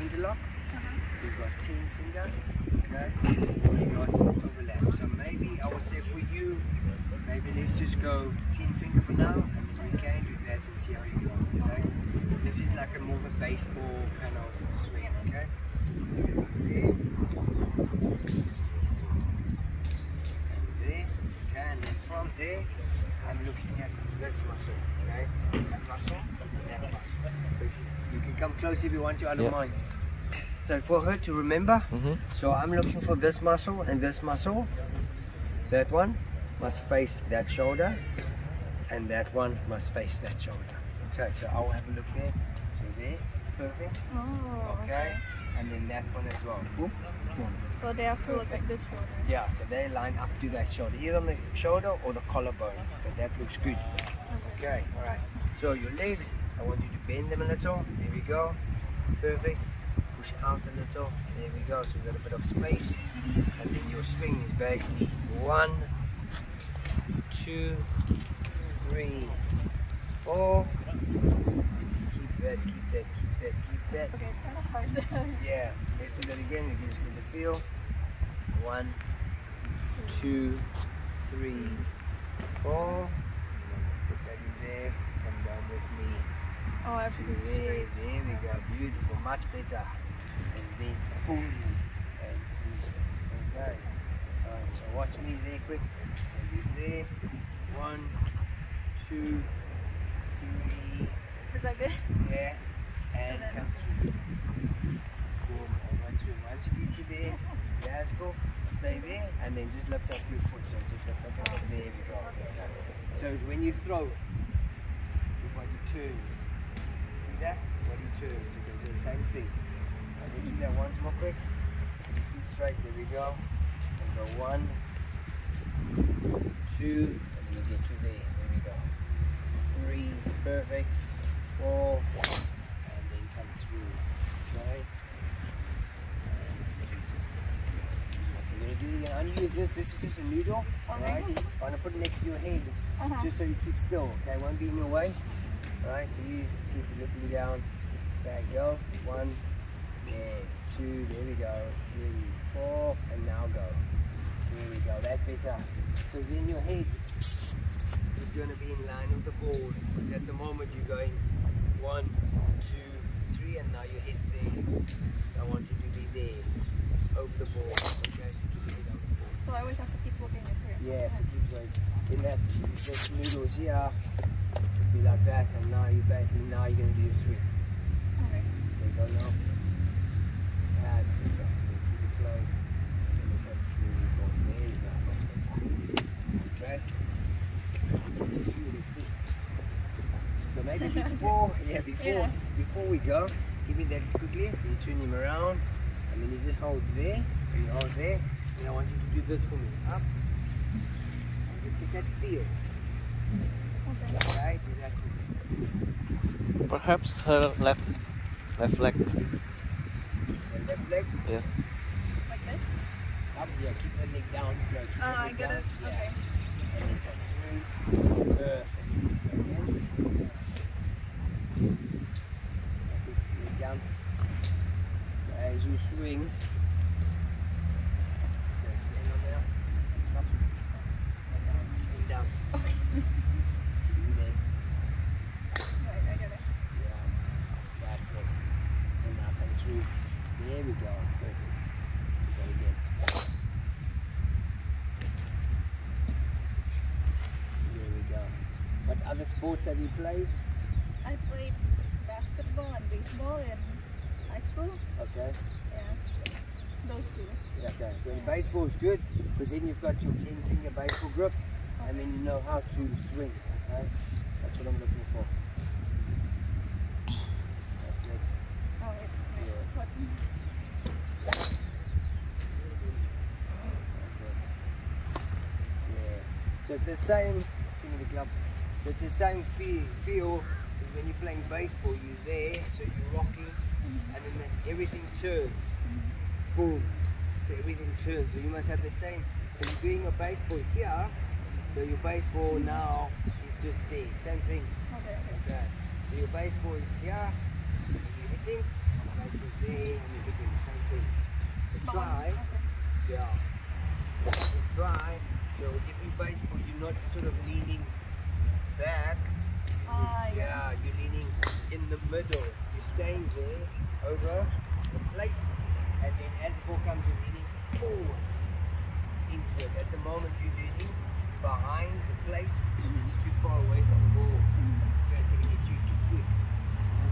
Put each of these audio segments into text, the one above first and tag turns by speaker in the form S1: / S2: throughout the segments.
S1: interlock.
S2: Uh-huh.
S1: You've got 10 finger. Okay. You've got overlap. So maybe I would say for you, maybe let's just go 10 finger for now, and then we can do that and see how you go. Okay. This is like a more of a baseball kind of swing. Okay. So there. Okay. And then from there, I'm looking at this muscle. Okay. That muscle. So you can- you can come close if you want to. I don't
S3: Yeah.
S1: mind. So for her to remember,
S3: Mm-hmm.
S1: so I'm looking for this muscle and this muscle. That one must face that shoulder, and that one must face that shoulder. Okay, so I'll have a look there. So there, perfect.
S2: Oh,
S1: Okay, and then that one as well. Boom, boom.
S2: So they have to look at this shoulder.
S1: Yeah, so they line up to that shoulder, either on the shoulder or the collarbone. But that looks good. Okay, all right. So your legs, I want you to bend them a little. There we go. Perfect. Push out a little. There we go. So we've got a bit of space. And then your swing is basically one, two, three, four. Keep that, keep that, keep that, keep that.
S2: Okay, kind of hard.
S1: Yeah, let's do that again. You just get the feel. One, two, three, four. Put that in there. Come down with me.
S2: Oh, I have to do this
S1: There, there we go. Beautiful, much better. And then boom. And boom. Okay. Alright, so watch me there quick. So there. One, two, three.
S2: Is that good?
S1: Yeah, and
S2: then-
S1: come through. Boom, and once you, once you get to there, that's cool. Stay there, and then just lift up your foot. So just lift up your foot. There we go. Okay. So when you throw, your body turns. That? Turns. You can do the same thing. And let's do that once more quick. Your feet straight. There we go. And go one, two, and then you get to there. There we go. Three, perfect. Four, and then come through. Okay. Okay, you're gonna do. You're gonna use this. This is just a needle.
S2: Okay.
S1: Alright. I want to put it next to your head,
S2: Uh-huh.
S1: just so you keep still. Okay, won't be in your way. Alright. So you keep looking down. Okay, go. One. Yes. Two. There we go. Three. Four. And now go. There we go. That's better. Because then your head is going to be in line with the board. Because at the moment you're going one, two, three, and now your head's there. So I want you to be there, over the board. Okay, so keep head over the board.
S2: So I always have to keep looking at.
S1: Yeah, so keep like In that, this noodles here, should be like that, and now you basically, now you're going to do your swing.
S2: Okay.
S1: There you go now. That's better. So keep it close. And look at through the board. There you go. Much better. Okay. Let's to feel. Let's see. So maybe before, yeah, before,
S2: Yeah.
S1: before we go, give me that quickly. You turn him around, and then you just hold there, and you hold there, and I want you to do this for me. Up. And just get that feel.
S2: Okay.
S1: Right? Do that for me.
S3: Perhaps her left left leg.
S1: And left leg.
S3: Yeah.
S2: Like this?
S1: Up. Yeah, keep that leg down. No, keep
S2: uh,
S1: that
S2: I
S1: leg
S2: get
S1: down.
S2: it.
S1: Yeah.
S2: Okay.
S1: and then come through. Perfect. Again. That's it. Leg down. So as you swing, so stand on there. Up. Stand down. Leg down.
S2: Okay.
S1: And then,
S2: Right, I get it.
S1: yeah, that's it. And now come through. There we go. Perfect. Go again. There we go. What other sports have you played?
S2: I played basketball and baseball in high school.
S1: Okay.
S2: Yeah. Those two.
S1: Okay. So the baseball is good because then you've got your 10 finger baseball grip and then you know how to swing. Okay. That's what I'm looking for. That's it.
S2: Oh, wait.
S1: Yeah.
S2: What?
S1: That's it. Yes. So it's the same. Give me the glove. So it's the same feel. Feel as when you're playing baseball. You're there, so you're rocking, and then everything turns. Boom. So everything turns. So you must have the same. So you're doing a baseball here. So your baseball now is just there. Same thing.
S2: Okay, okay.
S1: Okay. So your baseball is here. and You're hitting. Baseball's there. try.
S2: Okay.
S1: Yeah. You try. So if you baseball, you're not sort of leaning back.
S2: Ah, yeah.
S1: Yeah, you're leaning in the middle. You're staying there over the plate, and then as the ball comes, you're leaning forward into it. At the moment, you're leaning behind the plate, and you're too far away from the ball. So it's going to get you too quick.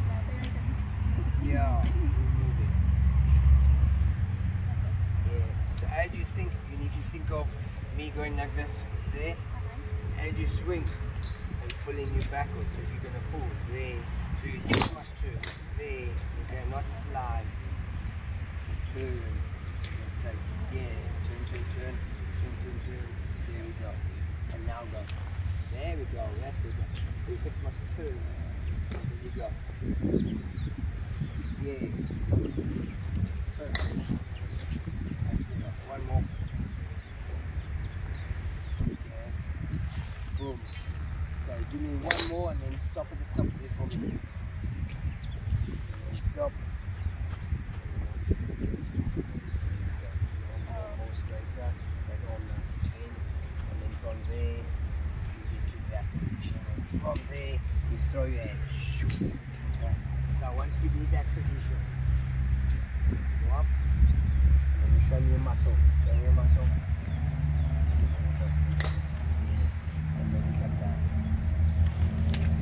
S2: Now there you go.
S1: Yeah. Move it. Yeah. So as you think, you need to think of me going like this there.
S2: Uh-huh.
S1: As you swing and pulling you backwards, so you're gonna pull there. So you just must turn there. Okay, not slide. Turn, rotate. Yes, turn, turn, turn, turn, turn, turn. There we go. And now go. There we go. That's good. You hip must turn. There you go. Yes. Perfect. That's good. One more. Yes. Boom. Okay, give me one more and then stop at the top there for me. Stop. More, more straighter. That arm nice and bent. And then from there, you get to that position. And from there, you throw your hand. Shoot. Okay. So I want you to be in that position. Go up. And then you show me your muscle. Show me your muscle. And then you come down.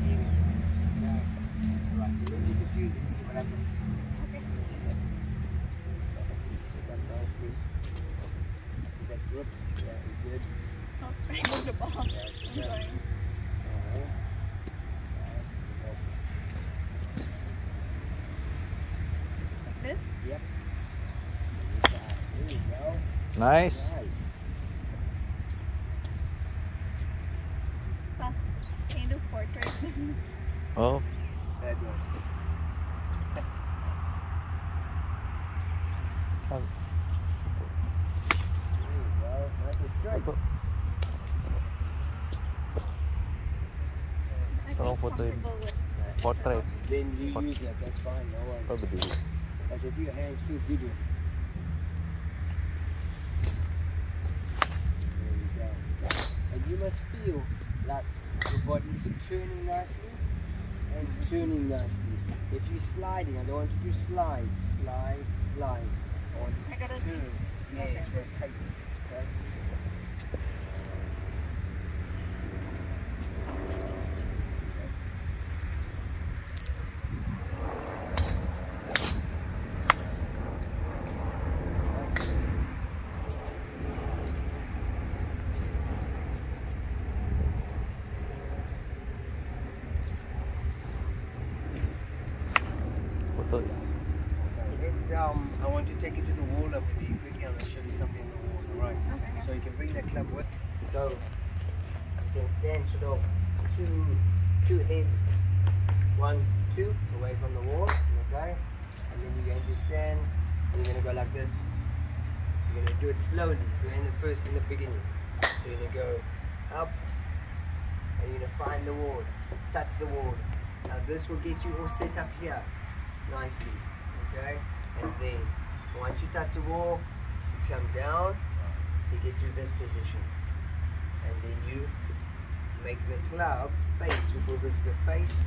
S1: Here we go. Okay. Right, so let's hit a few and see what happens.
S2: Okay.
S1: So you sit up nicely. With that grip. Yeah, you're good.
S2: Oh, I moved the ball. I'm
S1: Yeah, it's okay.
S2: sorry.
S1: Alright. Alright, perfect.
S2: Like this?
S1: Yep. There you go.
S3: Nice.
S1: Nice.
S2: Huh? Can you do portrait?
S3: Oh,
S1: That one. There you go. Nice and straight.
S3: ito.
S2: I feel
S3: Parang photo yun.
S2: the
S3: Portrait.
S1: Then you
S3: What?
S1: use that. That's fine. No worries.
S3: Berdiri.
S1: But if your hands feel good with. There you go. You feel like your body is turning nicely and turning nicely. If you're sliding, I don't want you to slide, slide, slide. I want you to turn. Yes, rotate. Okay.
S3: Foto.
S1: Okay, let's, um, I want to take you to the wall over there quickly. I'm going to show you something on the wall. All right.
S2: Okay.
S1: So you can bring the club with. So you can stand sort of two two heads, one, two, away from the wall. Okay. And then you're going to stand and you're going to go like this. You're going to do it slowly. You're in the first, in the beginning. So you're to go up and you're to find the wall, touch the wall. Now this will get you all set up here nicely. Okay. And then once you touch the wall, you come down to get to this position. And then you make the club face, we call this the face,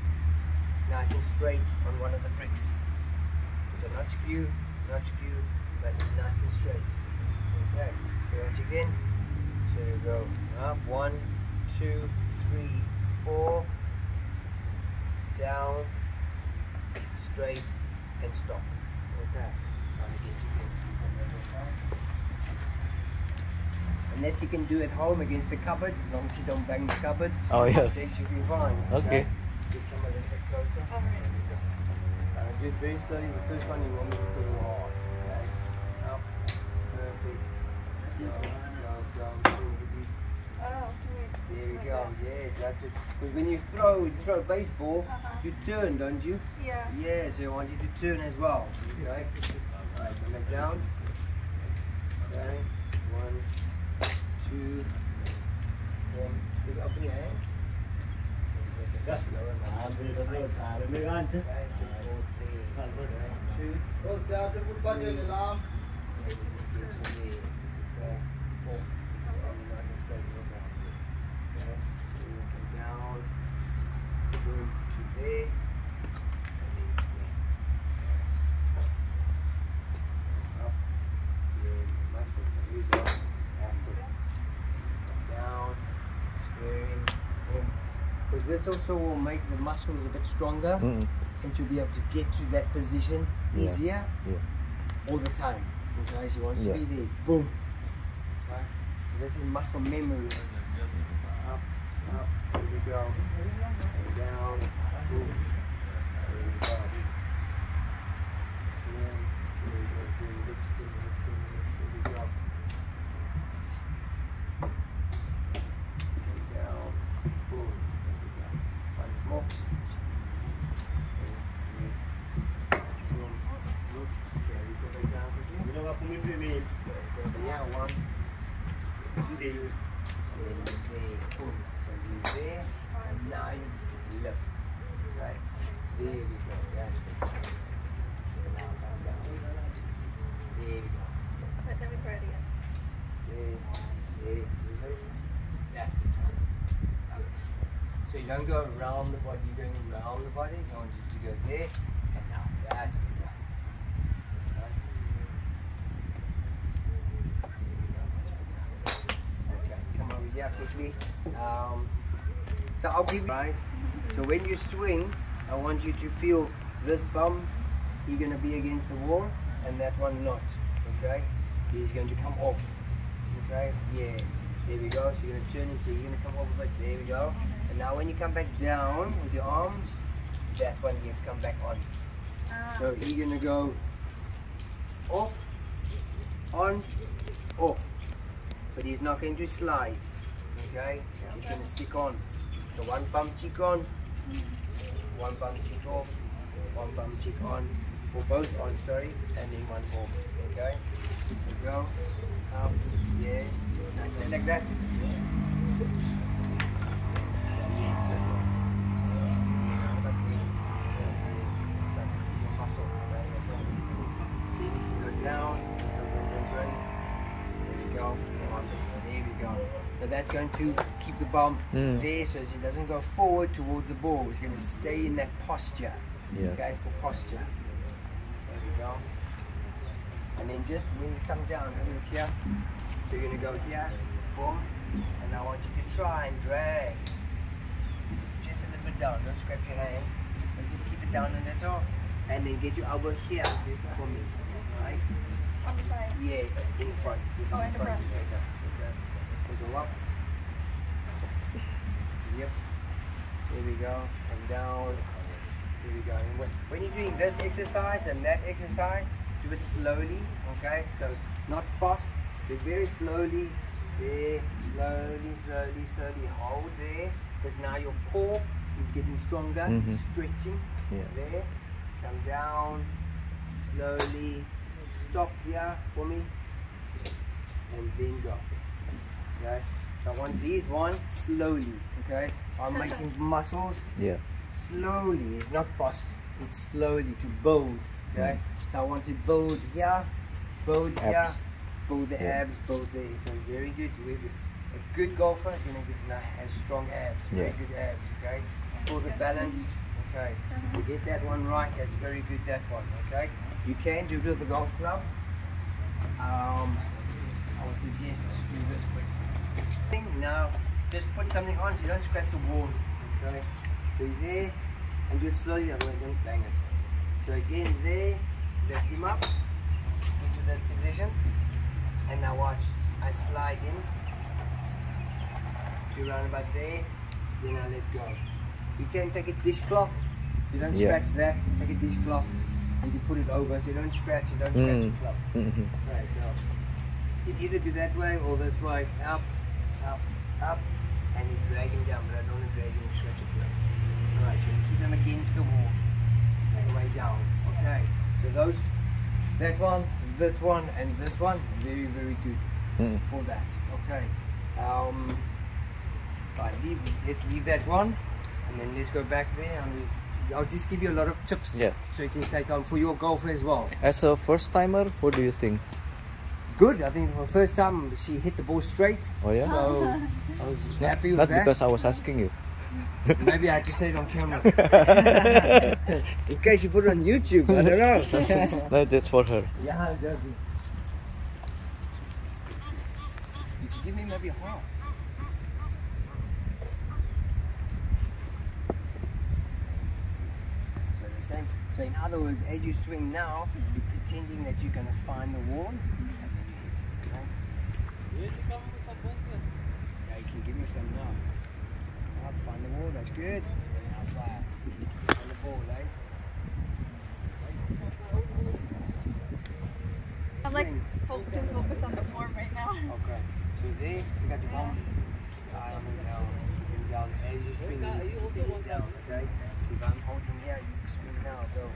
S1: nice and straight on one of the bricks. So not skew, not skew, must be nice and straight. Okay, so once again, so you go up, one, two, three, four, down, straight, and stop. Okay. Trying to you against on the other side. Unless you can do it home against the cupboard, as long as you don't bang the cupboard,
S3: Oh, yeah.
S1: then you'll be fine.
S3: Okay.
S1: You come a little bit closer.
S2: Alright.
S1: Uh, do it very slowly. The first one you want me to do hard. Okay. Up. Perfect.
S2: Oh.
S1: There we
S2: Like
S1: go.
S2: that.
S1: Yes, that's it. Because when you throw, you throw a baseball,
S2: Uh-huh.
S1: you turn, don't you?
S2: Yeah.
S1: Yeah, so I want you to turn as well. Okay? Alright, come back down. Okay. One, two, one. Just open your hands. Okay, two,
S4: Close down the wood button alarm.
S1: As you get. Okay, four. And nice and straight and look out. Okay, then you come down, boom, to there, and then square. Right. Up, then much better. You go. That's it. Come down, squaring, boom. Because this also will make the muscles a bit stronger
S3: Mm.
S1: and to be able to get to that position easier
S3: Yeah.
S1: all the time. Okay, so once
S3: Yeah.
S1: to be there, boom. This is muscle memory. Up, up, here we go. Down, boom. There we go. Then, here we go. Yeah, one, there you you there, boom. So you there, and now you lift. Right? There we go. That's good. And now come down. There we go.
S2: Right, then we try it again.
S1: There, there, you lift. That's the time. Yes. So you don't go around the body, you're going around the body. I want you to go there, and now that's the time. Right? Okay, come over here quickly. Um, so I'll give you right. So when you swing, I want you to feel this bum. You're going to be against the wall, and that one not. Okay, he's going to come off. Okay, yeah. There we go. So you're going to turn into. You're going to come off a bit. There we go. And now when you come back down with your arms, that one gets come back on.
S2: Ah,
S1: So you're gonna go off, on, off. But he's not going to slide. Okay? He's gonna stick on. So one bum cheek on, one bum cheek off, one bum cheek on, or both on, sorry, and then one off. Okay? We go. Up, yes. Nice like that. Going to keep the bum
S3: Mm.
S1: there so as he doesn't go forward towards the ball. He's going to stay in that posture.
S3: Yeah.
S1: Okay, it's for posture. There we go. And then just when you come down, have a look here. So you're going to go here, boom. And I want you to try and drag. Just a little bit down, don't scrape your hand. But just keep it down a little. And then get your elbow here for me. Right?
S2: on the side.
S1: Yeah, in front.
S2: Oh, in the front.
S1: Okay. okay. So go up. Yep. Here we go. And down. Here we go. And when, you're doing this exercise and that exercise, do it slowly. Okay? So not fast, but very slowly. There. Slowly, slowly, slowly. Hold there. Because now your core is getting stronger.
S3: Mhm.
S1: Stretching.
S3: Yeah.
S1: There. Come down. Slowly. Stop here for me. And then go. Okay? So I want these ones slowly. Okay? I'm making muscles
S3: Yeah.
S1: slowly. It's not fast. It's slowly to build. Okay? So I want to build here, build here,
S3: Abs.
S1: build the
S3: Yeah.
S1: abs, build there. So very good. With a good golfer is gonna get has strong abs. Very good abs. Okay? For the balance. Okay. To get that one right, that's very good. That one. Okay? You can do it with the golf club. Um, I would suggest do this quick thing now. Just put something on so you don't scratch the wall. Okay? So you're there and do it slowly, otherwise don't bang it. So again there, lift him up into that position. And now watch. I slide in to around about there, then I let go. You can take a dishcloth. You don't
S3: Yeah.
S1: scratch that. Take a dishcloth. And you put it over so you don't scratch, you don't scratch
S3: Mm.
S1: your club.
S3: Mhm.
S1: Right, so you can either do that way or this way. Up, up, up, and you drag him down, but I don't want to drag him and stretch it down. Alright, so you keep them against the wall. all the way down. Okay. So those that one, this one, and this one, very, very good
S3: Mm.
S1: for that. Okay. Um right, leave let's leave that one and then let's go back there and we, I'll just give you a lot of tips
S3: Yeah.
S1: so you can take on for your golfer as well.
S3: As a first timer, what do you think?
S1: Good. I think for the first time she hit the ball straight.
S3: Oh yeah.
S1: So oh. I was happy with
S3: Not
S1: that.
S3: because I was asking you.
S1: Maybe I had to say it on camera. In case you put it on YouTube, I don't know.
S3: no, that's for her.
S1: yeah, it does. You could give me maybe half. So the same. So in other words, as you swing now, you're pretending that you're gonna find the wall, and then you hit. Okay? Yeah, you can give me some now. I'll find the wall, that's good. I'll fire. On the ball, eh?
S2: I'm like
S1: Swing.
S2: fo- too focused on the form right now.
S1: Okay. So there, stick out your bum. Eye on the down. Bring down as you swing. You need to it down, okay? So if I'm holding here, you swing now. Go.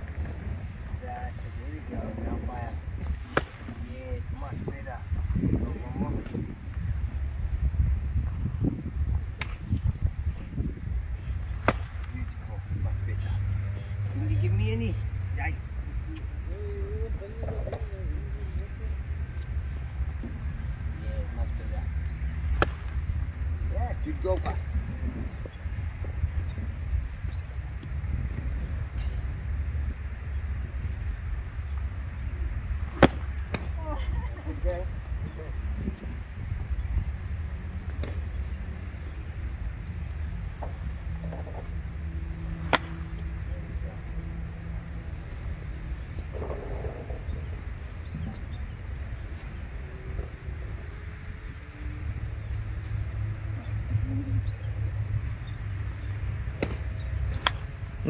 S1: That's it. There we go. Now fire. Better. Go one more. Beautiful. Much better. Didn't you give me any? Yay. Yeah, much better. Yeah, good gopher. That's okay.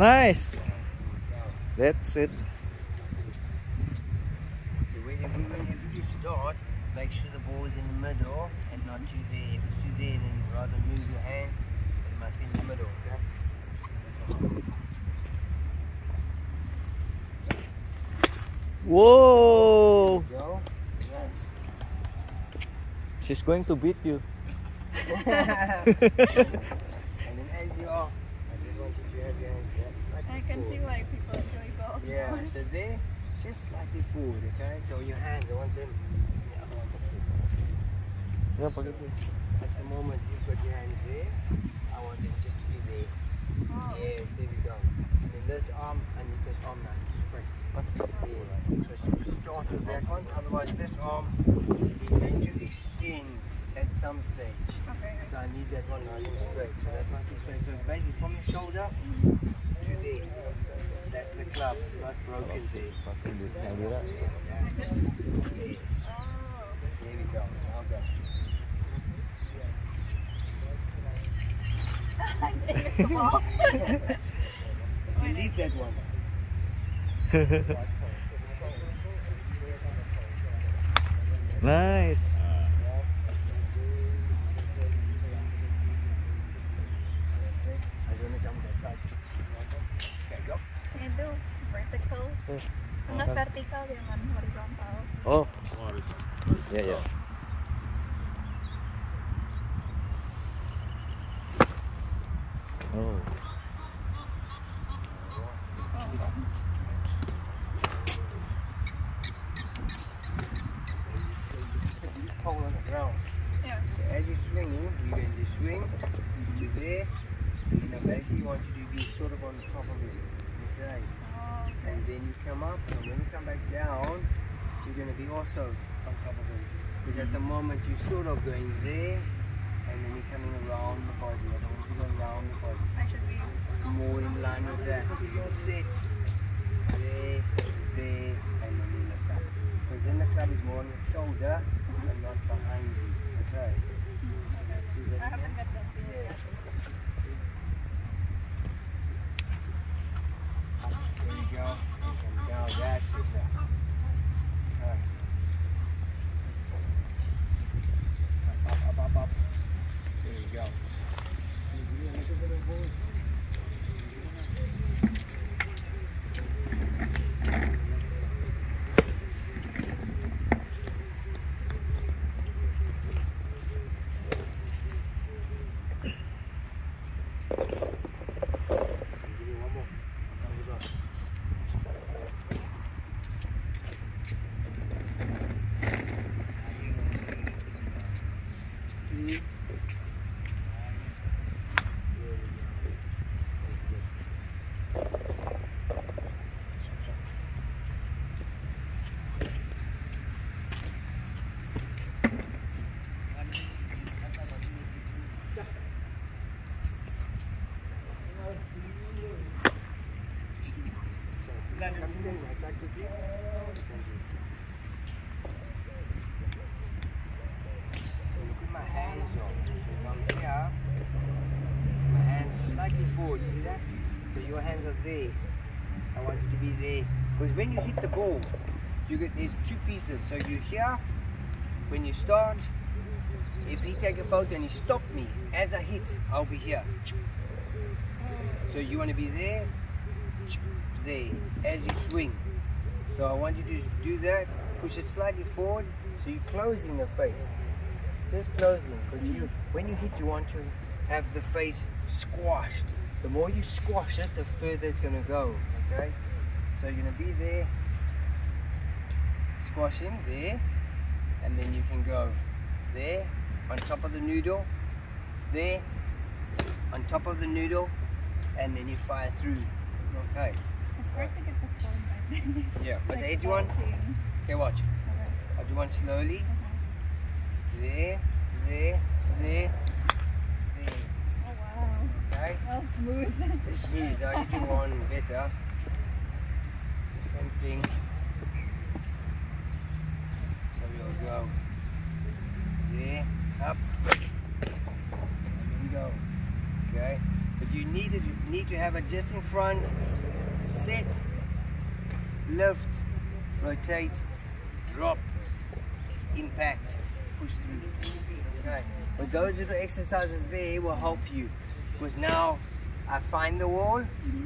S3: Nice. That's it.
S1: So whenever, whenever you start, make sure the ball is in the middle and not too there. If it's too there, then rather move your hand. It must be in the middle, okay?
S3: Whoa! She's going to beat you.
S1: and then as you are, I just want you to have your hands just like
S2: I can see
S1: before.
S2: why people enjoy golf.
S1: Yeah, so there, just slightly forward, okay? So your hands, I want them. Yeah, I want them.
S3: Yeah, pag-
S1: At the moment, you've got your hands there. I want them just to be there.
S2: Oh.
S1: Yes, there we go. And then this arm, and need this arm nice and straight. Yeah. So s- just start with that one. Otherwise, this arm is going to extend at some stage.
S2: Okay.
S1: So I need that one nice and straight. So that might be straight. So basically from your shoulder to there. That's the club, not broken
S3: camera.
S1: Yes.
S2: Oh.
S1: We go. Delete that one.
S3: nice.
S1: Okay. I don't want to jump that side. Okay, go.
S2: Can do vertical.
S3: Hmm.
S2: Not vertical, yung man horizontal.
S3: Oh. Yeah, yeah. Oh.
S1: You pole on the ground.
S2: Yeah.
S1: So as you're swinging, you're going to swing to there. You know, basically you want you to be sort of on top of it. Okay.
S2: Oh,
S1: And then you come up, and when you come back down, you're going to be also on top of it. Because at the moment you're sort of going there, and then you're coming around the body. I don't want you to go around the body.
S2: I should be.
S1: More in line with that. So you sit there, there, and then you lift up. Because then the club is more on your shoulder and not behind you. Okay. Let's do
S2: I
S1: that
S2: haven't
S1: again.
S2: got that feeling yet.
S1: Up, There you go. And down. That's better. Okay. Up, up, up, up, up. There you go. Give me one more. There we go. your hands are there. I want you to be there. Because when you hit the ball, you get there's two pieces. So you here, when you start, if he take a photo and he stop me, as I hit, I'll be here. So you want to be there, there, as you swing. So I want you to do that, push it slightly forward, so you're closing the face. Just closing, because you, when you hit, you want to have the face squashed. The more you squash it, the further it's going to go, okay? So you're going to be there, squashing there, and then you can go there, on top of the noodle, there, on top of the noodle, and then you fire through. Okay.
S2: It's hard to get the form right.
S1: Yeah. What's
S2: Like
S1: the eighth one? Okay, watch.
S2: Okay.
S1: I'll do one slowly.
S2: Uh-huh.
S1: There, there, there, there.
S2: That was smooth.
S1: It's smooth. I can do one better. Same thing. So we'll go there, up, and then go. Okay? But you need to need to have it just in front. Set, lift, rotate, drop, impact, push through. Okay. But those little exercises there will help you. Because now I find the wall, mm-hmm.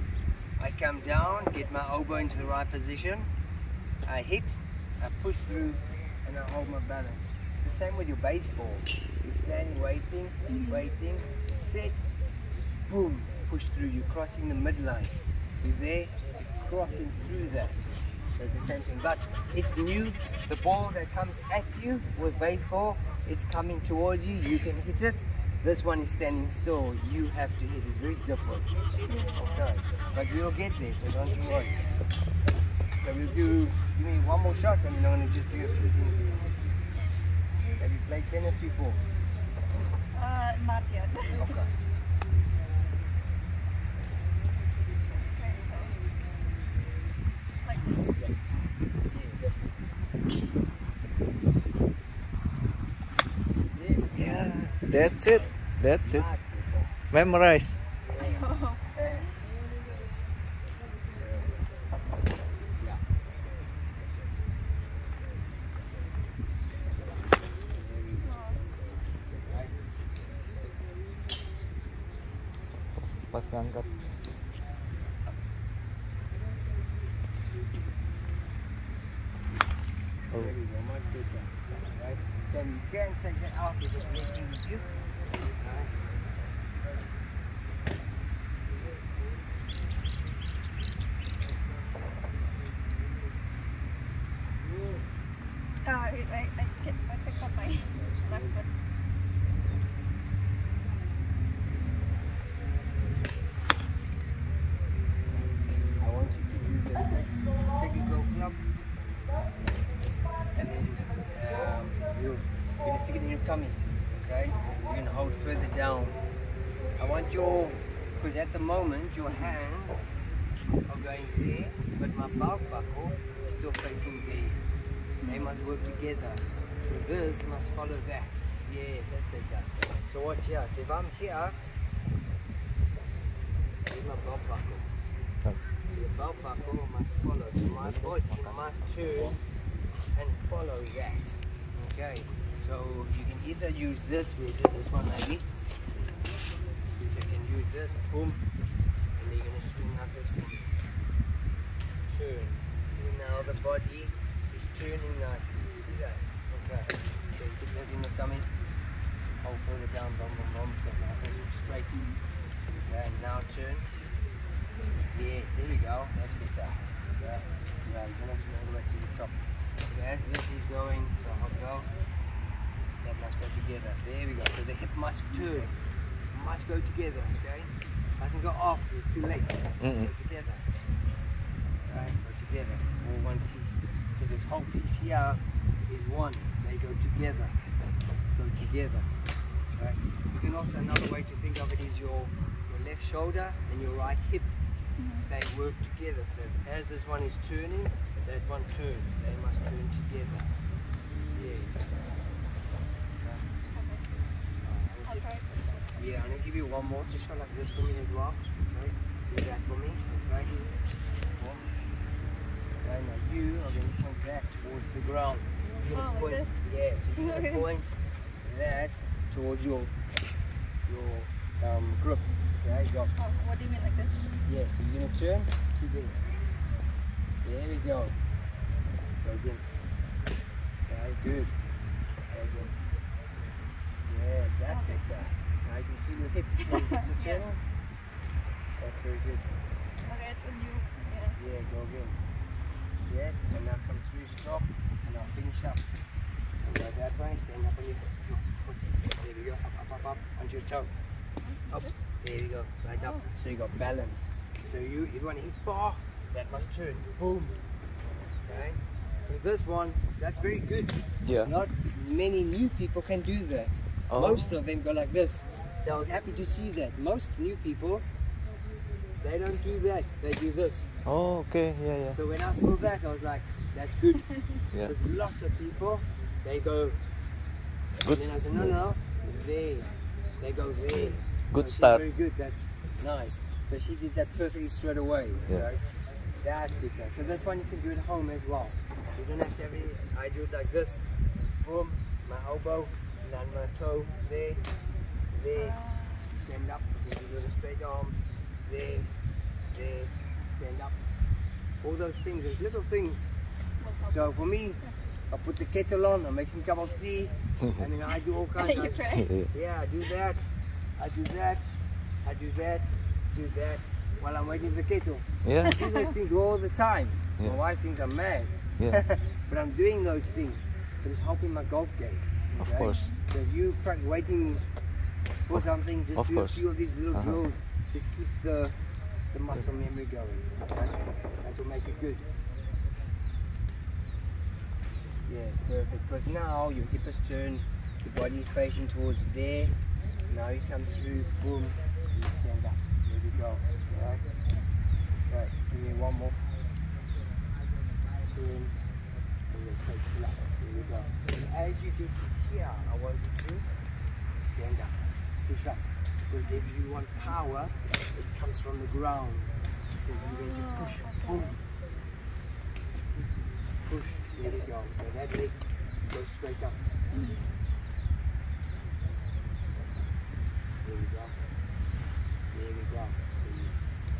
S1: I come down, get my elbow into the right position, I hit, I push through, and I hold my balance. The same with your baseball. You're standing waiting, mm-hmm. waiting, set, boom, push through. You're crossing the midline. You're there, crossing through that. So it's the same thing. But it's new. The ball that comes at you with baseball, it's coming towards you. You can hit it. This one is standing still. You have to hit. It's very different. Okay. But we'll get there, so don't you worry. So we'll do, give me one more shot and then I'm going to just do a few things there. Have you played tennis before?
S2: Uh, not yet.
S1: Okay.
S2: Okay, so like this.
S1: Yes, that's
S3: Yeah, that's it. That's it.
S1: Mark, it's a-
S3: Memorize. Pas ngangkat. Oh.
S1: There we go, much better. Right? So you can take that out if it's messing with you. Right?
S2: Uh, I, I, I, get, I picked up my left foot.
S1: I want you to do this. Take, take a golf club. And then um, you, you're going to stick it in your tummy. Okay? You're going to hold further down. I want your, because at the moment your hands are going there, but my belt buckle is still facing there. They must work together. So this must follow that. Yes, that's better. So watch here. So if I'm here, here's my belt buckle. The belt buckle must follow. So my body must turn and follow that. Okay. So you can either use this, we'll do this one maybe. You can use this, boom, Turn. See now the body is turning nicely. See that? Okay. So you that in the tummy. Hold further down, boom, boom, boom. So nice and straight. Okay, now turn. Yes, there we go. That's better. Yeah. Yeah, you're gonna all the way to the top. Okay, as this is going, so I'll go. That must go together. There we go. So the hip must turn. Must go together, okay? Doesn't go after, it's too late.
S3: Mm-mm.
S1: Go together. Right, go together. All one piece. So this whole piece here is one. They go together. Go together. Right? You can also, another way to think of it is your, your left shoulder and your right hip. Mm-hmm. They work together. So as this one is turning, that one turns. They must turn together. Yes. Okay. Yeah, I'm gonna give you one more. Just go like this for me as well. Right? Do that for me. Okay. One. Okay, now you are going to point that towards the ground. You're
S2: Oh, like
S1: point,
S2: this?
S1: Yeah, so you're going to point that towards your your um, grip. Okay, go.
S2: Oh, what do you mean like this?
S1: Yeah, so you're going to turn to there. There we go. Go again. Okay, good. Okay, good. Yes, that's better. Now you can feel your hips. So you're
S2: Yeah.
S1: That's very good.
S2: Okay, it's on you. Yeah.
S1: Yeah, go again. Yes, and now come through, stop, and now finish up. And go that way, stand up on your your foot. There we go, up, up, up, up, onto your toe. Up, there we go, right up. So you got balance. So you, if you want to hit far, that must turn. Boom. Okay? So this one, that's very good.
S3: Yeah.
S1: Not many new people can do that.
S3: Oh.
S1: Most of them go like this. So I was happy to see that. Most new people, they don't do that. They do this.
S3: Oh, okay. Yeah, yeah.
S1: So when I saw that, I was like, that's good.
S3: Yeah.
S1: There's lots of people, they go,
S3: Good.
S1: and then I said, no, no, no, there. They go there.
S3: Good
S1: So
S3: start.
S1: Very good, that's nice. So she did that perfectly straight away.
S3: Yeah.
S1: Right? That's good. sir. So this one you can do at home as well. You don't have to have any, I do it like this. Boom, my elbow, and then my toe, there, there, stand up. You do the straight arms, there, there, stand up. All those things, those little things. So for me, I put the kettle on, I make him a cup of tea, and then I do all kinds
S2: you
S1: of
S2: try.
S1: yeah, I do that, I do that, I do that, do that while I'm waiting for the kettle.
S3: yeah.
S1: I do those things all the time.
S3: Yeah.
S1: My wife thinks I'm mad.
S3: Yeah.
S1: but I'm doing those things. But it's helping my golf game.
S3: Of course.
S1: So you prac- waiting for something, just
S3: of
S1: do
S3: course.
S1: a few of these little
S3: Uh-huh.
S1: drills. Just keep the the muscle memory going. Okay? That will make it good. Yes, perfect. Because now your hip is turned, your body is facing towards there. Now you come through, boom, and you stand up. There we go. Alright? Okay, give me one more. Turn, and then take flat. There we go. And as you get to here, I want you to stand up, push up. Because if you want power, it comes from the ground. So you're going to push, oh, boom, push, there we go. So that leg goes straight up. There we go. There we go. So you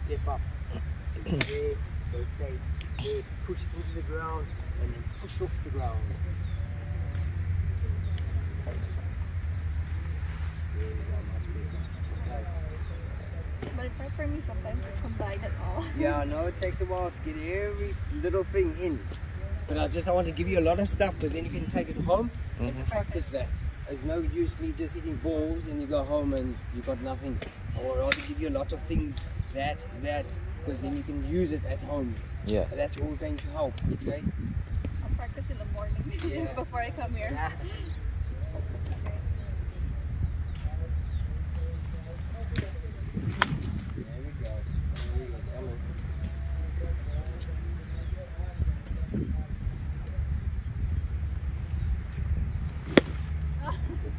S1: step up. You there, rotate, there, push into the ground, and then push off the ground. There we go, much better. Okay.
S2: But it's hard for me sometimes to combine it all.
S1: Yeah, I know it takes a while to get every little thing in. But I just I want to give you a lot of stuff because then you can take it home and
S3: Mhm.
S1: practice that. There's no use me just hitting balls and you go home and you got nothing. Or I would rather give you a lot of things, that, that, because then you can use it at home.
S3: Yeah.
S1: And that's all going to help, okay?
S2: I'll practice in the morning
S1: Yeah.
S2: before I come here.
S1: Yeah. There we go. There we go. Come on.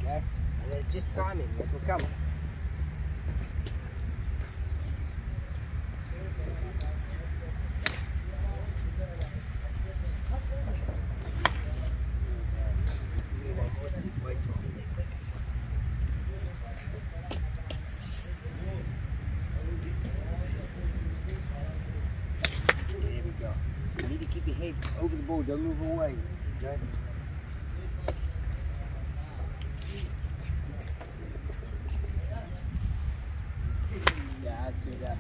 S1: Okay. And it's just timing. It will come. You want more than just wait for me. There we go. You need to keep your head over the ball. Don't move away. Okay? Yeah, that's good. That.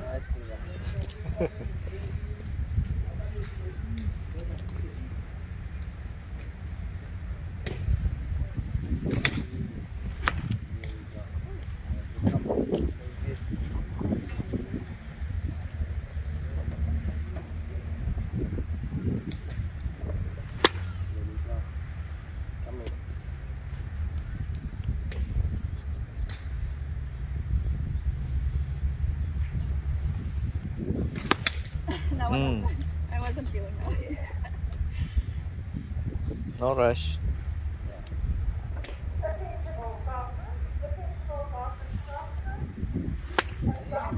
S1: That's good. That. There we go. Come on. Very good. There we go. Come in.
S2: no, I
S3: Mm.
S2: wasn't. I wasn't feeling that.
S3: No rush.
S1: Yeah,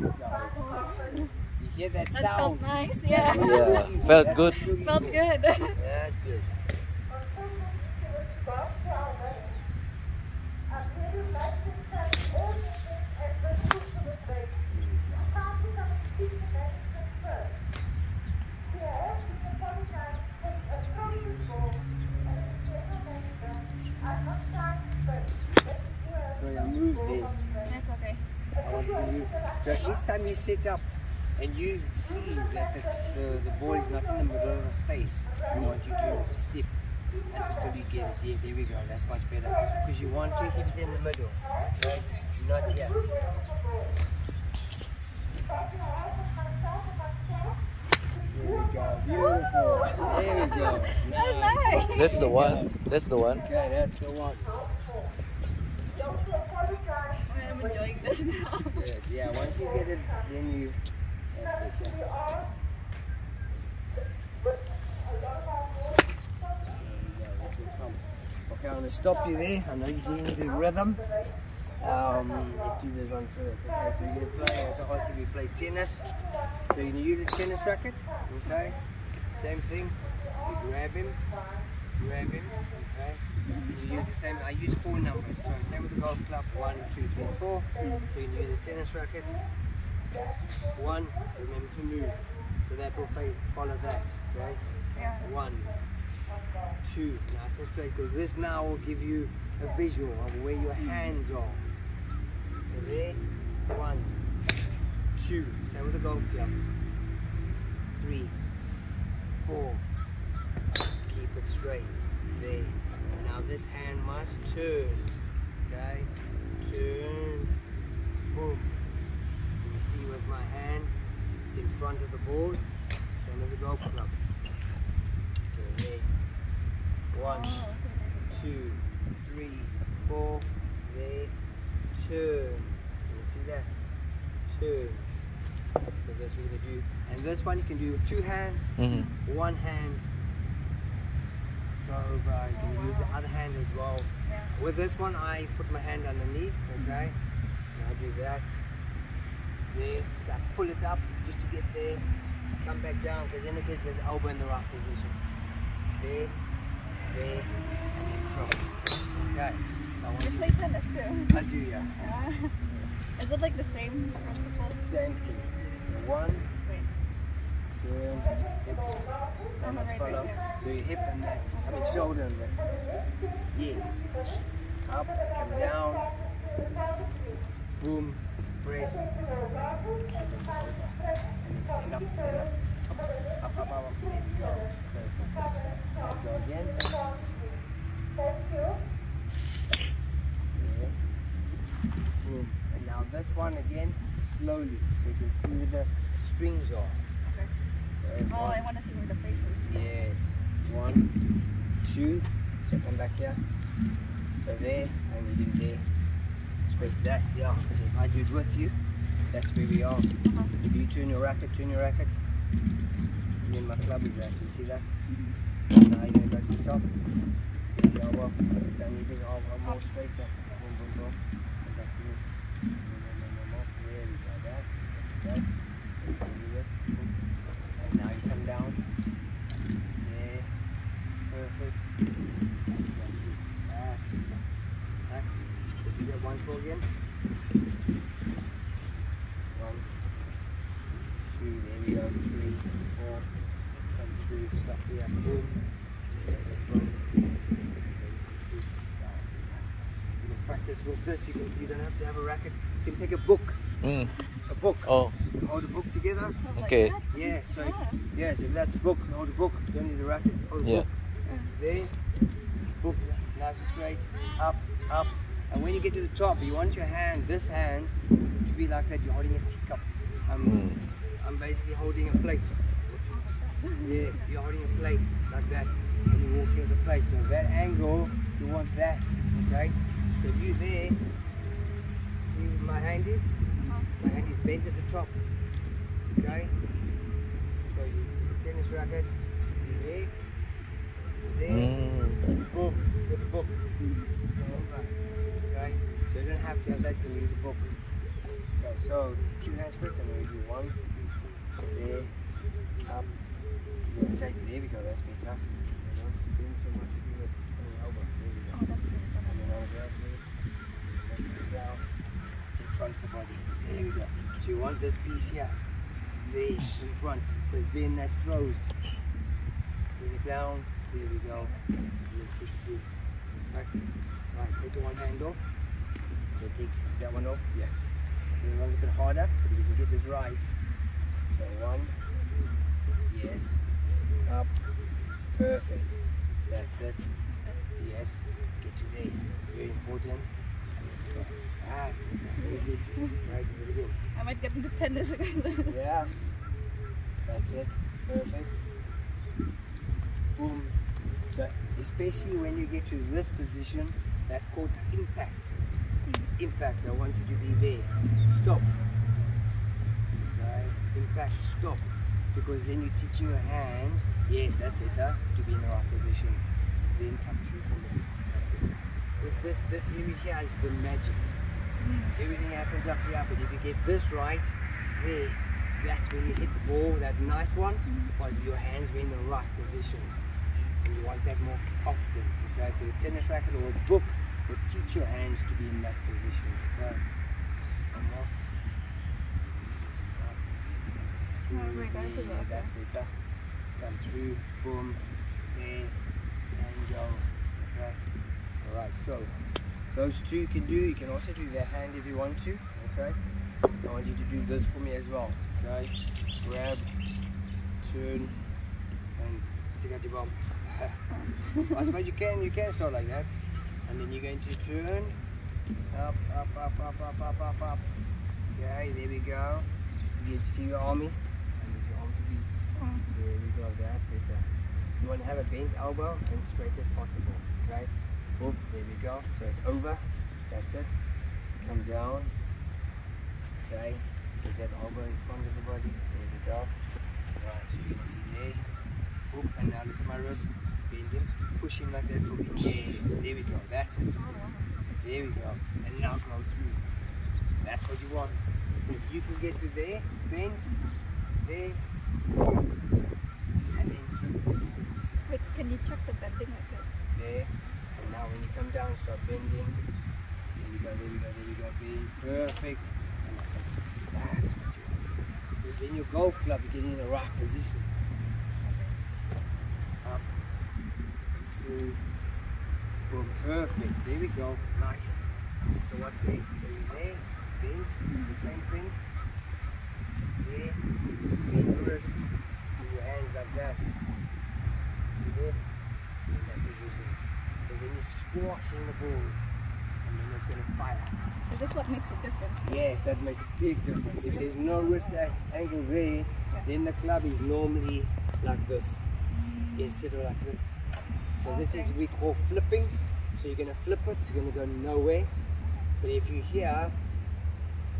S1: You hear that
S2: That felt
S1: sound?
S2: nice. Yeah.
S3: Yeah, felt good.
S2: Felt good.
S1: Yeah, that's good. So you move there.
S2: That's okay.
S1: I want you to move. So each time you sit up and you see that the, the, the ball is not in the middle of the face, I want you to step until you get it there. There we go. That's much better. Because you want to hit it in the middle. Okay? Not here. There we go. Beautiful. There we go.
S2: Nice.
S3: That's the one. That's the one.
S1: Okay, that's the one.
S2: I'm enjoying this now.
S1: Yeah, once you get it, then you. Okay, I'm gonna stop you there. I know you're getting into rhythm. Um, let's do this one first. Okay, so you're gonna play, as I asked you, play tennis. So you're gonna use a tennis racket. Okay, same thing. You grab him, grab him. Okay, you use the same. I use four numbers. So same with the golf club. One, two, three, four. So you can use a tennis racket. One, remember to move. So that will follow that. Okay.
S2: Yeah.
S1: One, two, nice and straight. Because this now will give you a visual of where your hands are. There, one, two. Same with the golf club. Three, four. Keep it straight. There. Now this hand must turn. Okay? Turn. Boom. You can see with my hand in front of the board, Same as a golf club. So there. One,
S2: Oh,
S1: two, three, four. There. Turn. Can you see that? Turn. So that's what we're gonna do. And this one you can do with two hands,
S3: hmm
S1: one hand. Go over. You can use the other hand as well. With this one, I put my hand underneath. Okay. And I do that. There. So I pull it up just to get there. Come back down because then it gets this elbow in the right position. There. There. And then throw. Okay. So I want
S2: You
S1: you-
S2: play tennis too.
S1: I do, yeah.
S2: Yeah. Is it like the same principle?
S1: Same thing. One, Turn, hips, and let's follow. So your hip and that, I mean shoulder and that. Yes. Up, come down. Boom, press. And then stand up, stand up. Up, up, up, up. There you go. Perfect. Go again. There. Boom. And now this one again, slowly, so you can see where the strings are.
S2: Okay, Oh,
S1: one.
S2: I want to see where the face is.
S1: Yes. One, two. So come back here. So there, and you do there. Space that, yeah. So if I do it with you, that's where we are.
S2: Uh-huh.
S1: If you turn your racket, turn your racket. And then my club is at. You see that?
S2: Mm-hmm.
S1: Now you're gonna go to the top. The elbow. So I need to go more straighter. Boom, boom, boom. Come back to me. There we go. That. Okay. Do this. Boom. And now you come down. There. Perfect. Ah, pizza. Right. So do that once more again. One, two, there we go. Three, four. Come through, stop here. Boom. There's a. You can practice with this. You can. You don't have to have a racket. You can take a book.
S3: Mm.
S1: A book.
S3: Oh,
S1: Hold the book together.
S3: Okay.
S2: that?
S1: Yeah. So. If,
S2: Yeah.
S1: yes. If that's a book, hold the book. You don't need the racket. Hold the
S3: Yeah.
S1: book. There. Book nice and straight. Up, up. And when you get to the top, you want your hand, this hand, to be like that. You're holding a teacup. I'm,
S3: Mm.
S1: I'm basically holding a plate. Yeah, you're holding a plate like that, and you're walking with the plate. So that angle, you want that, okay? So if you there, see where my hand is?
S2: Uh-huh.
S1: My hand is bent at the top, okay? So you the tennis racket, there, there,
S3: mm.
S1: boom, with the book. Over, Okay? So you don't have to have that, you can use a book. Okay, so two hands quick and then we do one, there, up, you want take, there we go, that's better. You don't bend so much, you do this on your elbow, there we go.
S2: Oh, that's good.
S1: And then on that leg, let's put it down in front of the body. There we go. So you want this piece here, there in front, because then that throws. Bring it down, there we go. And then push through. Right, right take the one hand off. So take that one off, yeah. The one's a bit harder, but we can get this right. So one, yes, up, perfect. That's it. Yes, get to there. Very important. Ah, it's very good. Right, very good.
S2: I might get into tennis again.
S1: Yeah. That's it. Perfect. Boom. So especially when you get to this position, that's called impact. Impact. I want you to be there. Stop. Right. Impact. Stop. Because then you're teaching your hand. Yes, that's better. To be in the right position. Then come through from there. That's better. Because this this area here is the magic. Mm. Everything happens up here, but if you get this right, there, that's when you hit the ball, that nice one, mm. because your hands were in the right position. And you want that more often. Okay, so the tennis racket or a book will teach your hands to be in that position. Okay. One more. Up.
S2: My God,
S1: Through
S2: good
S1: that's better. Come through, boom, there, and go. Okay. Alright, so those two you can do. You can also do the hand if you want to. Okay. I want you to do this for me as well. Okay. Grab, turn, and stick out your bum. I suppose you can. You can start like that, and then you're going to turn up, up, up, up, up, up, up, up. Okay. There we go. You see your army. Your arm to be. There we go. That's better. You want to have a bent elbow and straight as possible. Okay. Boom, there we go. So it's over. That's it. Come down. Okay. Get that elbow in front of the body. There we go. Right, so you're gonna be there. Boom, and now look at my wrist. Bend him. Push him like that for me. Yes, there we go. That's it. There we go. And now go through. That's what you want. So if you can get to there, bend, there, boom, and then through.
S2: Wait, can you check the bending like this?
S1: there. And now when you come down, start bending. There we go, there we go, there we go. Bend. Perfect. And that's what you want. Because in your golf club, you're getting in the right position. Up. Boom. Perfect. There we go. Nice. So what's there? So you're there. Bend. The same thing. There. Bend your wrist. Do your hands like that. See there? in that position. Because then you're squashing the ball and then it's going to fire.
S2: Is this what makes a difference?
S1: Yes, that makes a big difference. If there's no wrist angle there, then the club is normally like this instead of like this. So this is we call flipping. So you're going to flip it, it's going to go nowhere. But if you're here,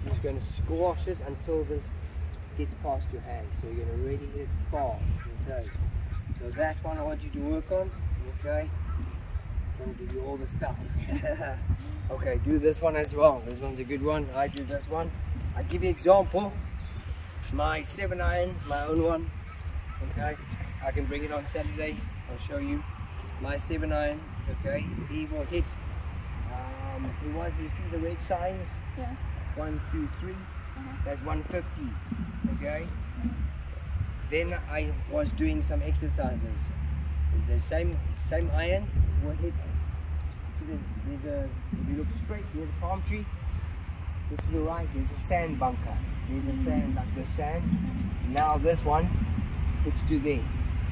S1: you're going to squash it until this gets past your hand. So you're going to really hit it far. Okay. So that one I want you to work on. Okay. I'm gonna give you all the stuff. okay, do this one as well. This one's a good one. I do this one. I give you example. My seven iron, my own one. Okay. I can bring it on Saturday. I'll show you. My seven iron. Okay. He will hit. Um, he was. You see the red signs?
S2: Yeah.
S1: One, two, three.
S2: Uh-huh.
S1: That's 150. Okay. Then I was doing some exercises. The same same iron will hit. There's a. If you look straight, there's a palm tree. Just to the right, there's a sand bunker. There's a sand like the sand. Now this one hits to there.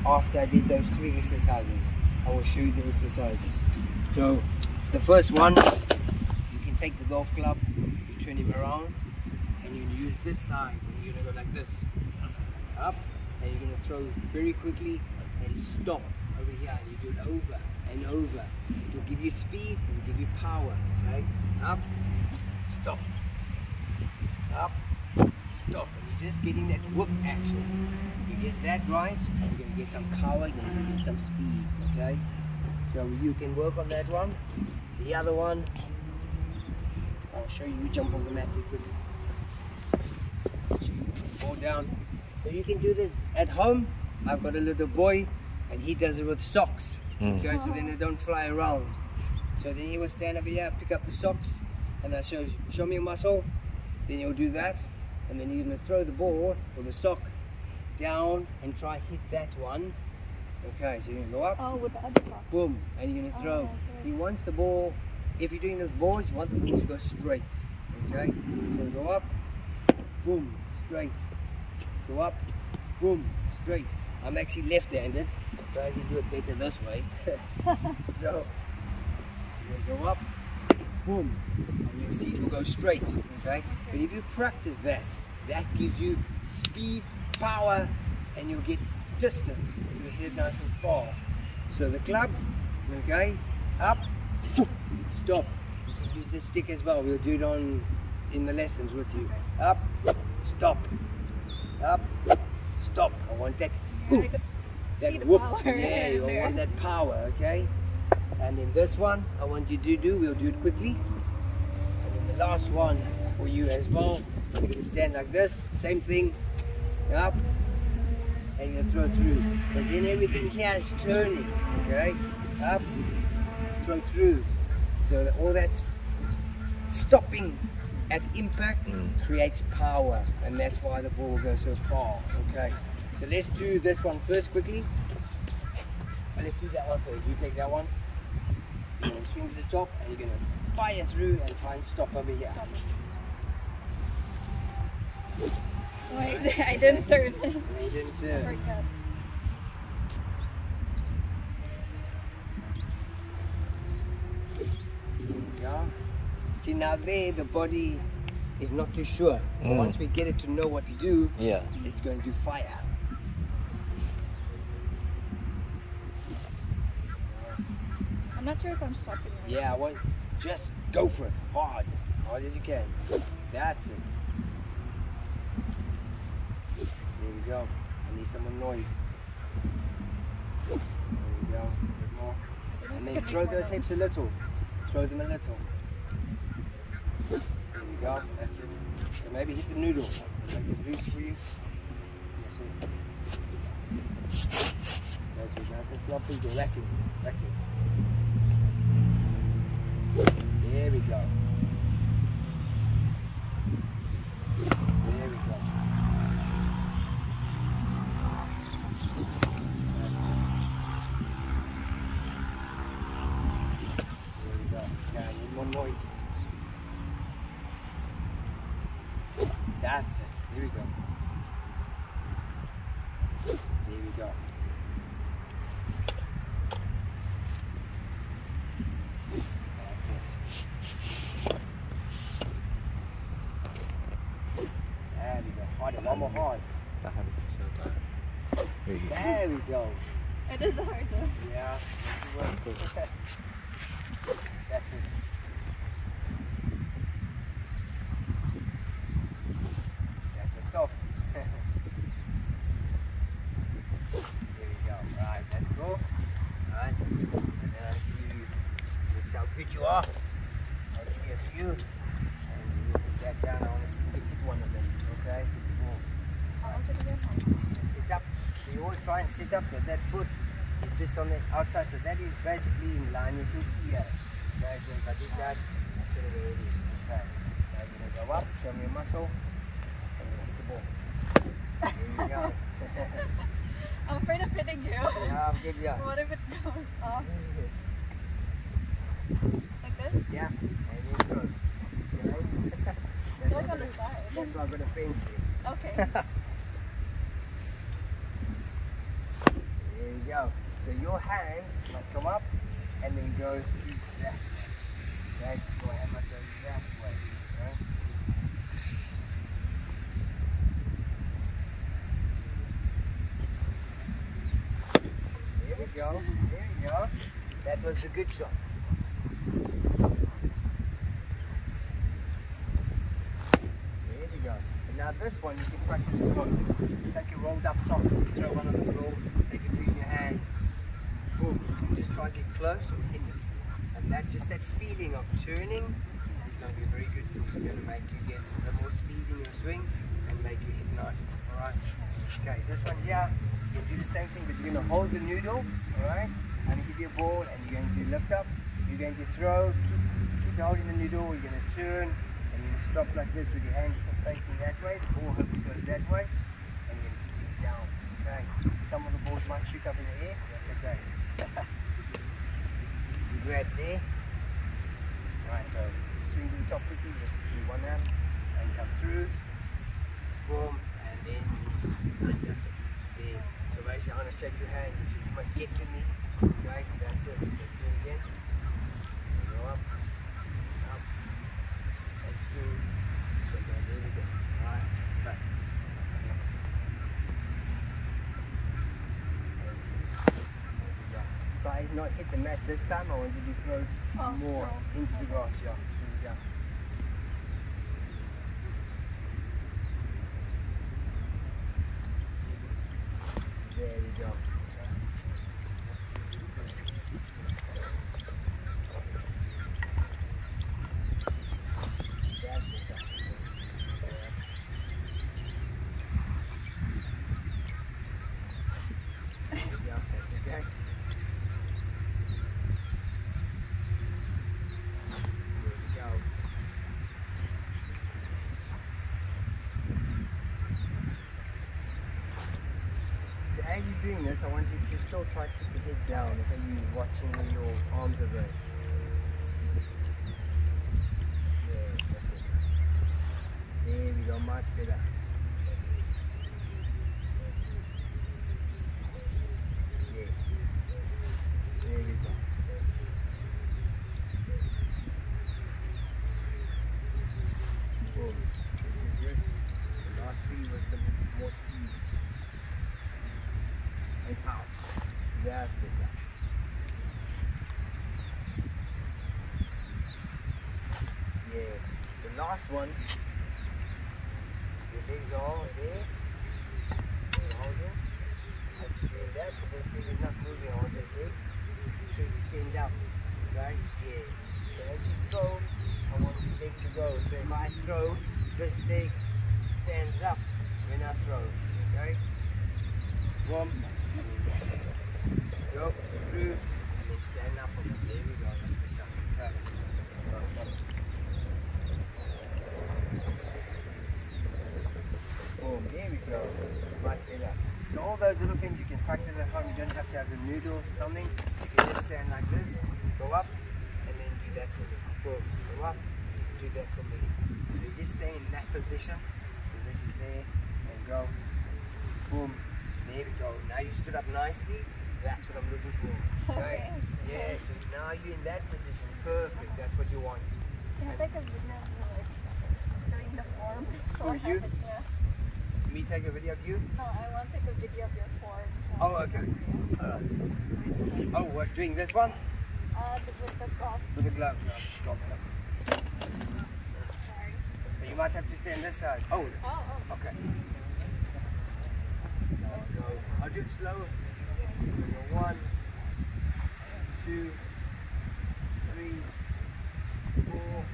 S1: After I did those three exercises, I will show you the exercises. So the first one, you can take the golf club, you turn him around, and you use this side. And you're gonna go like this, up, and you're gonna throw very quickly and stop over here. And you do it over and over. It will give you speed it'll give you power. Okay, up, stop, up, stop, just getting that whoop action. If you get that right, you're gonna get some power. You're gonna get some speed. Okay, so you can work on that one. The other one, I'll show you. Jump on the mat real quick. ball down. So you can do this at home. I've got a little boy and he does it with socks.
S3: Mm.
S1: Okay, so then they don't fly around. So then he will stand over here, pick up the socks, and I show you show me a muscle. Then you'll do that, and then you're gonna throw the ball or the sock down and try hit that one. Okay, so you're gonna go up,
S2: Oh, with the other part.
S1: boom, and you're gonna oh, throw.
S2: Oh, okay.
S1: He wants the ball. If you're doing it with balls, you want the balls to go straight. Okay, so go up, boom, straight. Go up, boom, straight. I'm actually left-handed, so I can do it better this way. so you go up, boom, see it will go straight. Okay, but if you practice that, that gives you speed, power, and you'll get distance. You'll hit it nice and far. So the club, okay, up, stop. You can use the stick as well. We'll do it on in the lessons with you. Up, stop, up, stop. I want that.
S2: I
S1: that
S2: see the
S1: whoop.
S2: power
S1: Yeah, you want that power, okay? And in this one, I want you to do, we'll do it quickly. And then the last one for you as well. You're gonna stand like this, same thing, up, and you're gonna throw through. Because then everything here is turning, okay? Up, throw through. So that all that's stopping at impact
S3: Mm.
S1: creates power, and that's why the ball goes so far, okay? So let's do this one first quickly. and Let's do that one first. You take that one. You're gonna swing to the top and you're gonna fire through and try and stop over here.
S2: Wait, I didn't turn.
S1: And you didn't
S2: turn.
S1: I
S2: forgot.
S1: yeah. See now there the body is not too sure.
S3: Mm.
S1: Once we get it to know what to do,
S3: Yeah.
S1: it's going to fire.
S2: I'm not sure if I'm stopping. right.
S1: Yeah, want just go for it. Hard. Hard as you can. That's it. There we go. I need some more noise. There we go. A bit more. And then throw those hips a little. Throw them a little. There we go. That's it. So maybe hit the noodle. Make it loose for you. That's it. That's it. Nice and floppy. Go racking. Racking. There we go. There we go. That's it. There. That's it. Here we go. There we go. That's it. There we go. Harder, one more hard.
S3: Tahan. There you go.
S1: There we go.
S2: It is hard though.
S1: Yeah, this is what- That's it. That's just soft. there we go. Right, let's go. Right, and then I'll give you this is how good you are. I'll give you a few, and you put that down. I want to see you hit one of them. Okay. Cool.
S2: How was it again?
S1: sit up. So you always try and sit up that that foot is just on the outside. So that is basically in line with your ear. So if I did that, that's what it already is. Okay. Now you're gonna go up, show me your muscle, and gonna hit the ball. There you go.
S2: I'm afraid of hitting you.
S1: yeah, I'm good, yeah.
S2: What if it goes off like this?
S1: Yeah, and then go. Okay. That's
S2: Like on the
S1: a-
S2: side.
S1: That's why I've got a fence there.
S2: Okay.
S1: There you go. So your hand must come up and then go through that way. Okay? Your hand must go that way. Okay? There we go. There we go. That was a good shot. There we go. Now this one you can practice home. Take your rolled up socks, throw one on the floor, take a few in your hand, and just try and get close and hit it. And that just that feeling of turning is going to be very good for you. It's going to make you get a bit more speed in your swing and make your hit nice. Alright. Okay, this one here, you can do the same thing, but you're gonna hold the noodle, alright? Gonna give you a ball and you're going to lift up, you're going to throw, keep keep holding the noodle, you're gonna turn and you're going to stop like this with your hands facing that way, the ball hopefully goes that way, and you're gonna keep it down. Okay. Some of the balls might shoot up in the air, that's okay. You grab there. Right, so swing to the top quickly, just do one hand and come through. Boom, and then you that's it. There. So basically I'm gonna shake your hand, you must get to me. Okay, that's it. So do it again. Go up, up, and through. Shake your hand, there we go. Alright, back. That's it. Try not hit the mat this time. I want you to throw
S2: Oh,
S1: more into the grass. Yeah. Here we go. There we go. That's better. There we go. That's okay. There we go. So as you're doing this, I want you to still try to keep your head down. Okay, You're watching where your arms are going. Yes, that's better. There we go, much better. Yes. There we go. Boom. Good, good, good. The last three with the more speed. And power. That's better. Yes. The last one. Your legs are all there. You hold them. As you do that, but this leg is not moving on this leg. So you stand up. Right? Yes. So as you throw, I want the leg to go. So if I throw, this leg stands up when I throw. Okay? Boom. And then back. Go through and then stand up on it. There we go. That's better. Okay. Go, go. Boom, there we go. Much better. So all those little things you can practice at home. You don't have to have the noodles or something. You can just stand like this, go up, and then do that for me. Boom, go up, do that for me. So you just stay in that position. So this is there, and go. Boom, there we go. Now you stood up nicely. That's what I'm looking for.
S2: Okay.
S1: Yeah, so now you're in that position. Perfect. That's what you want.
S2: Can I take a video of like doing the form? So
S1: Who,
S2: I have
S1: you?
S2: it, yeah.
S1: Me take a video of you?
S2: No, I want to take a video of your form. So
S1: Oh, okay. Uh, oh, what, doing this one?
S2: uh, with the golf.
S1: With the glove. No, stop it.
S2: Sorry.
S1: You might have to stay on this side. Oh,
S2: Oh, oh.
S1: okay. So. I'll do it slow. One, two, three, four.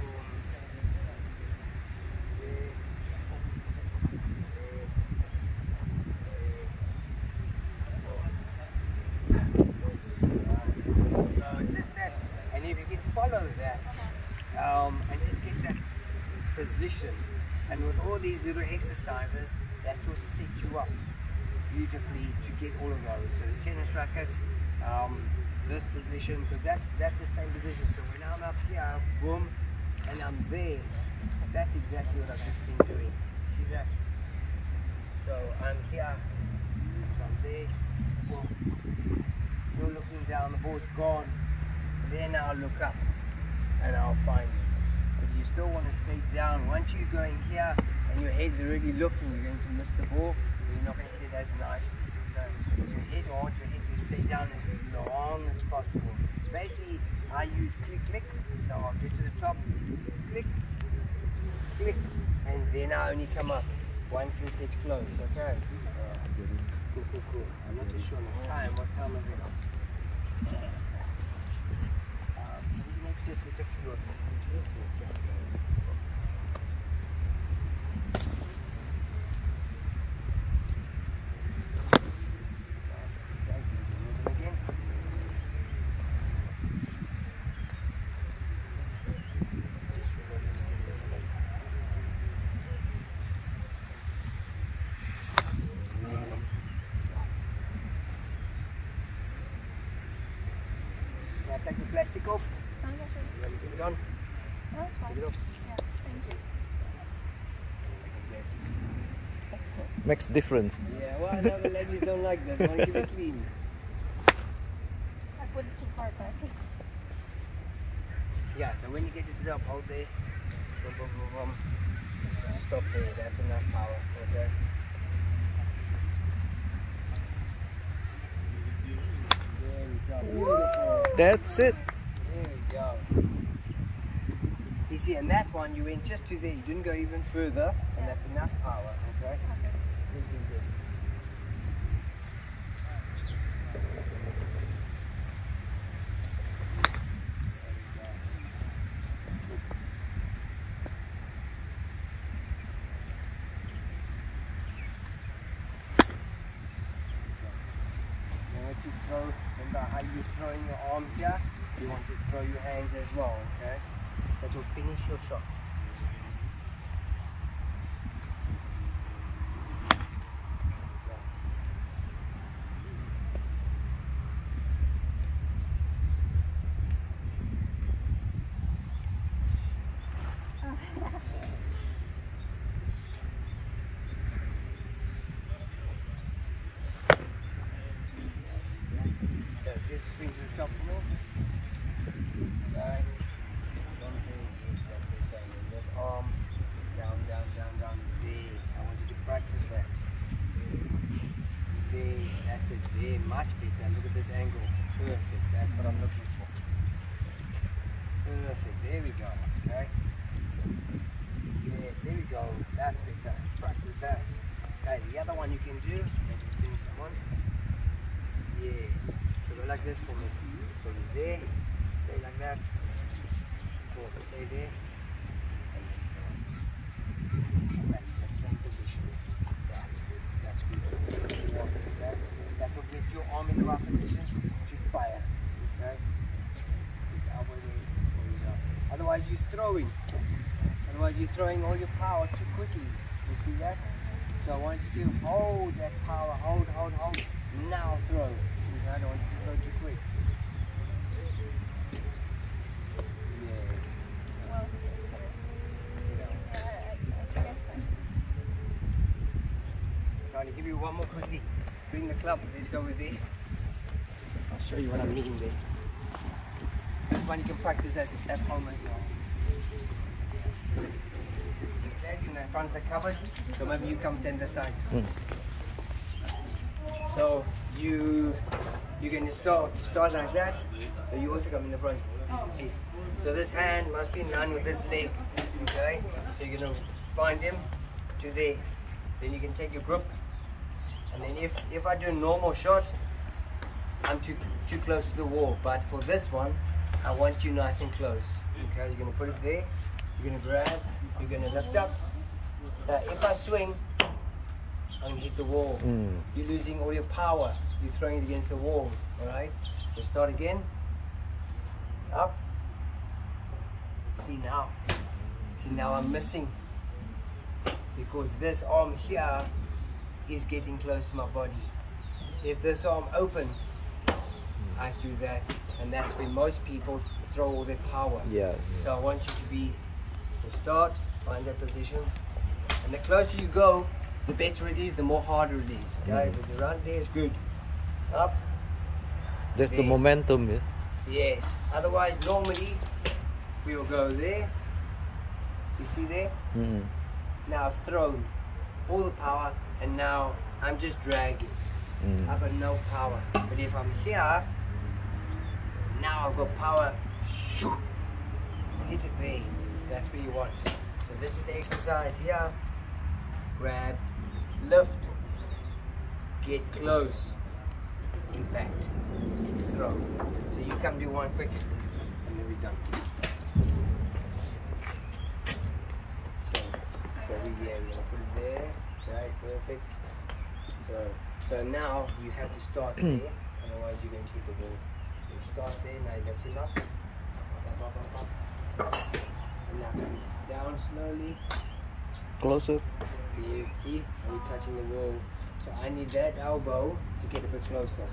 S1: Boom. There. There. So it's just that, and if you can follow that, um, and just get that position, and with all these little exercises, that will set you up beautifully to get all of those. So the tennis racket, um, this position, because that, that's the same position. So when I'm up here, boom, and I'm there, that's exactly what I've just been doing. See that? So I'm here, so I'm there, boom, still looking down, the ball's gone. Then I'll look up and I'll find it. But you still want to stay down. Once you're going here and your head's already looking, you're going to miss the ball. You're not going to hit it as nicely. So head, I want your to stay down as long as possible. Basically, I use click, click. So I'll get to the top, click, click, and then I only come up once this gets close. Okay? Cool, cool, cool. I'm not too sure on the time. What time is it? Um, we make just a few of these. take the plastic off.
S2: Oh, yeah, sure.
S1: You want to put it on?
S2: No, it's fine.
S1: Take it off.
S2: Yeah, thank you.
S3: Makes difference.
S1: Yeah, well, I know the ladies don't like that. Want to keep it clean.
S2: I put it too far back.
S1: Yeah, so when you get to the top, hold there. Boom, boom, boom, boom. Stop there. That's enough power. Okay. There we go. Beautiful.
S3: That's it.
S1: There we go. And that one you went just to there. You didn't go even further, and that's enough power. Okay. Good, good, good. Now what you throw, remember how you're throwing your arm here, you want to throw your hands as well, okay? That will finish your shot. So just swing to the top for me. Right. One thing is that we're saying, and this arm down, down, down, down. There. I want you to practice that. There. That's it. There. Better. Look at this angle. Perfect. That's what I'm looking for. Perfect. There we go. Okay. Yes, there we go. That's better. Practice that. Okay, the other one you can do, let me finish one. Yes. So go like this for me. So you're there, stay like that. Four, stay there. And then go. Come back to that same position. That. That's good. You want to, okay? That will get your arm in the right position to fire. Okay? Keep the elbow there. There you go. Otherwise you're throwing. Otherwise all your power too quickly. You see that? So I want you to hold that power, hold, hold, hold. Now throw. I don't want you to throw too quick. Yes. Trying to give you one more quickly. Bring the club. Let's go with it. I'll show you what I mean there. This one you can practice at, at home as well. There, in the front of the cupboard. So maybe you come stand this side.
S3: Mm.
S1: So you you can start start like that. but you also come in the front. See. So this hand must be in line with this leg. Okay? So you're gonna find him to there. Then you can take your grip. And then if if I do a normal shot, I'm too too close to the wall. But for this one, I want you nice and close. Okay, you're gonna put it there, you're gonna grab, you're gonna lift up. Now if I swing, I'm hit the wall.
S3: Mm.
S1: You're losing all your power. You're throwing it against the wall. Alright? So start again. Up. See now. See now I'm missing. Because this arm here is getting close to my body. If this arm opens, I do that. And that's when most people throw all their power.
S3: Yeah.
S1: So I want you to be, to start, find that position. And the closer you go, the better it is, the more harder it is. Okay,
S3: Mhm.
S1: but the run there is good. Up,
S3: That's the momentum. Yeah.
S1: yes. Otherwise, normally, we will go there. You see there?
S3: Mm.
S1: Now I've thrown all the power, and now I'm just dragging.
S3: Mm.
S1: I've got no power. But if I'm here, now I've got power. Shoo! Hit it there. That's where you want. So this is the exercise here. Grab, lift, get close, impact, throw. So you come do one quick, and then we're done. So, so we yeah, we're gonna put it there. Right, perfect. So, so now you have to start there, otherwise you're going to hit the wall. So you start there, now you lift him up. Up, up, up, up. And now come down slowly.
S3: Closer?
S1: You see, are you touching the wall. So I need that elbow to get a bit closer.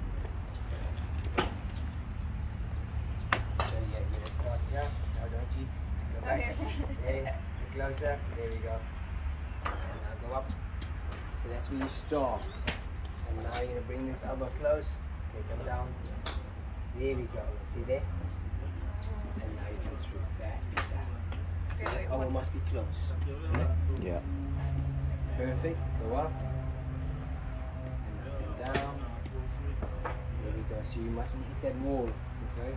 S1: So yeah, get it don't cheat. Go back. Okay. Hey, closer. There we go. And now go up. So that's where you start. And now you're going to bring this elbow close. Okay, come down. There we go. See there? And now you come through. That's pizza. So it must be close. Okay?
S3: Yeah.
S1: Perfect. Go up. And now come down. There we go. So you mustn't hit that wall. Okay?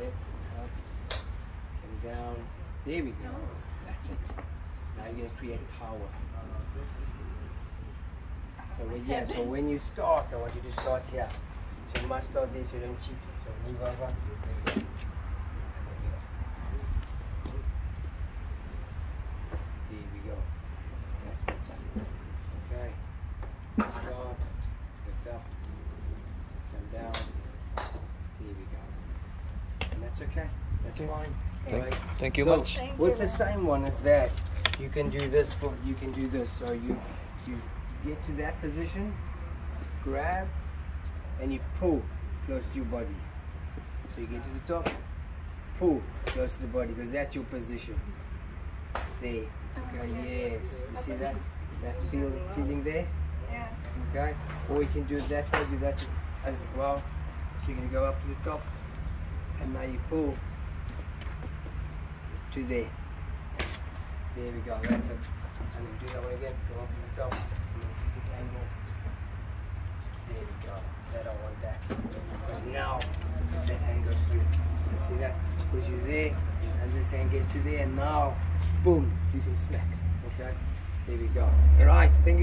S1: Yep. Up. Come down. There we go. That's it. Now you're gonna create power. So when, yeah, so when you start, I want you to start here. So you must start this, you don't cheat. So move over. There you go. There we go. That's better. Okay. Start. Lift up. Come down. There we go. And that's okay. That's fine.
S3: Thank,
S1: Right.
S3: thank you
S1: So,
S3: much.
S2: Thank
S1: With
S2: you.
S1: the same one as that, you can do this for you can do this. So you you get to that position, grab, and you pull close to your body. So you get to the top, pull close to the body because that's your position. There. Okay, yes. You see that? That feel feeling there?
S2: Yeah.
S1: Okay? Or you can do it that way, do that as well. So you're gonna go up to the top and now you pull to there. There we go, that's it. And then do that one again, go up to the top. and then keep this angle. There we go. I don't want that. Because now that hand goes through. See that? Because you're there and this hand gets to there and now boom, you can smack. Okay? There we go. Alright, thank you.